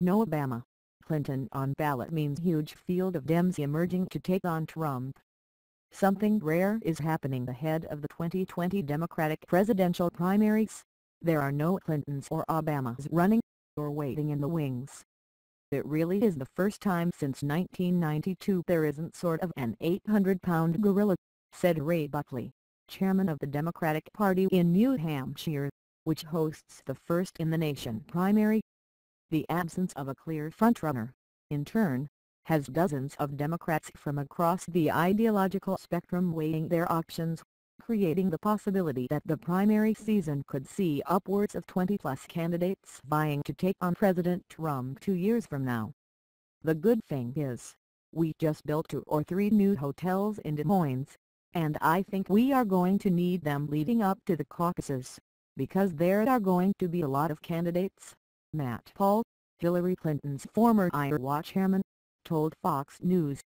No Obama, Clinton on ballot means huge field of Dems emerging to take on Trump. Something rare is happening ahead of the 2020 Democratic presidential primaries. There are no Clintons or Obamas running, or waiting in the wings. It really is the first time since 1992 there isn't sort of an 800-pound gorilla, said Ray Buckley, chairman of the Democratic Party in New Hampshire, which hosts the first-in-the-nation primary. The absence of a clear frontrunner, in turn, has dozens of Democrats from across the ideological spectrum weighing their options, creating the possibility that the primary season could see upwards of 20-plus candidates vying to take on President Trump two years from now. The good thing is, we just built two or three new hotels in Des Moines, and I think we are going to need them leading up to the caucuses, because there are going to be a lot of candidates. Matt Paul, Hillary Clinton's former Iowa chairman, told Fox News.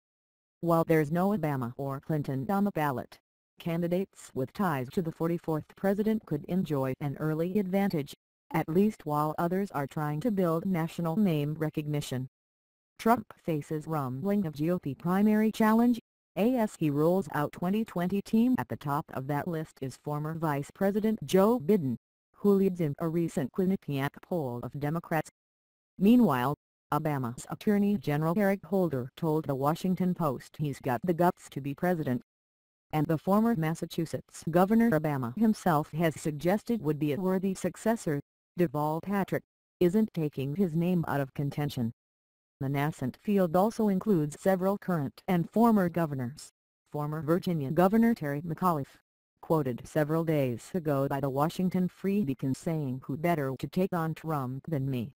While there's no Obama or Clinton on the ballot, candidates with ties to the 44th president could enjoy an early advantage, at least while others are trying to build national name recognition. Trump faces rumbling of GOP primary challenge, as he rolls out 2020 team at the top of that list is former Vice President Joe Biden, who leads in a recent Quinnipiac poll of Democrats. Meanwhile, Obama's Attorney General Eric Holder told the Washington Post he's got the guts to be president. And the former Massachusetts Governor Obama himself has suggested would be a worthy successor, Deval Patrick, isn't taking his name out of contention. The nascent field also includes several current and former governors. Former Virginia Governor Terry McAuliffe, quoted several days ago by the Washington Free Beacon saying who better to take on Trump than me.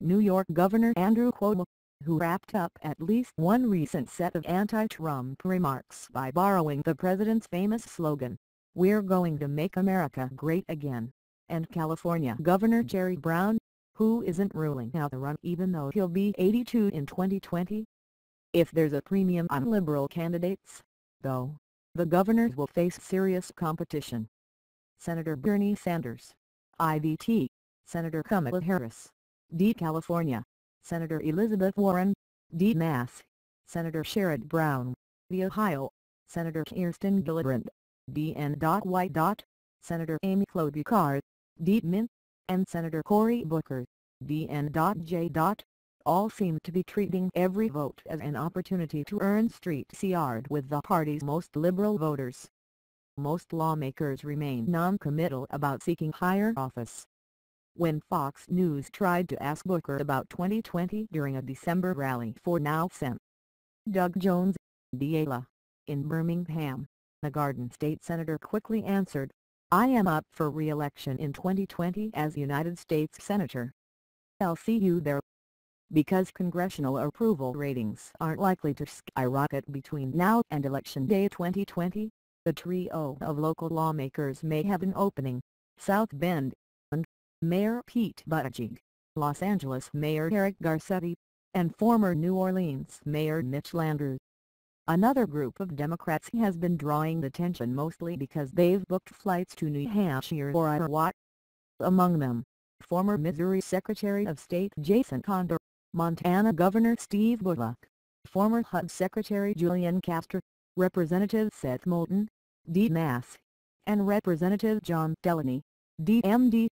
New York Governor Andrew Cuomo, who wrapped up at least one recent set of anti-Trump remarks by borrowing the president's famous slogan, We're going to make America great again, and California Governor Jerry Brown, who isn't ruling out the run even though he'll be 82 in 2020. If there's a premium on liberal candidates, though, the governors will face serious competition. Senator Bernie Sanders, IVT, Senator Kamala Harris, D. California, Senator Elizabeth Warren, D. Mass, Senator Sherrod Brown, D. Ohio, Senator Kirsten Gillibrand, D. N. White. Senator Amy Klobuchar, D. Mint, and Senator Cory Booker, D. N. J. All seem to be treating every vote as an opportunity to earn street yard with the party's most liberal voters. Most lawmakers remain non-committal about seeking higher office, when Fox News tried to ask Booker about 2020 during a December rally for Now Sen. Doug Jones, DALA, in Birmingham, the Garden State senator quickly answered, I am up for re-election in 2020 as United States Senator. I'll see you there. Because congressional approval ratings aren't likely to skyrocket between now and Election Day 2020, the trio of local lawmakers may have an opening. South Bend, and Mayor Pete Buttigieg, Los Angeles Mayor Eric Garcetti, and former New Orleans Mayor Mitch Landrieu. Another group of Democrats has been drawing attention mostly because they've booked flights to New Hampshire or Iowa. Among them, former Missouri Secretary of State Jason Kander, Montana Governor Steve Bullock, former HUD Secretary Julian Castro, Representative Seth Moulton, D. Mass, and Representative John Delaney, DMD.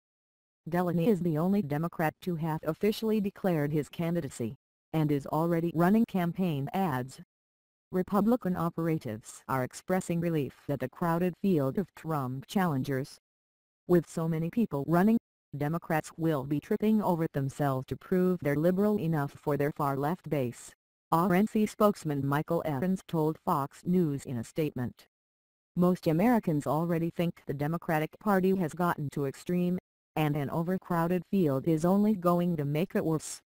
Delaney is the only Democrat to have officially declared his candidacy, and is already running campaign ads. Republican operatives are expressing relief at the crowded field of Trump challengers. With so many people running, Democrats will be tripping over themselves to prove they're liberal enough for their far-left base, RNC spokesman Michael Evans told Fox News in a statement. Most Americans already think the Democratic Party has gotten too extreme and an overcrowded field is only going to make it worse.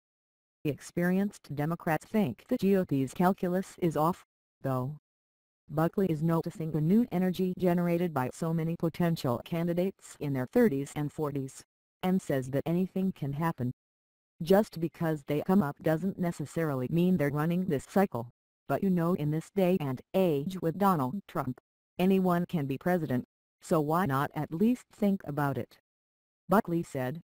Experienced Democrats think the GOP's calculus is off, though. Buckley is noticing the new energy generated by so many potential candidates in their 30s and 40s, and says that anything can happen. Just because they come up doesn't necessarily mean they're running this cycle, but you know in this day and age with Donald Trump, anyone can be president, so why not at least think about it? Buckley said,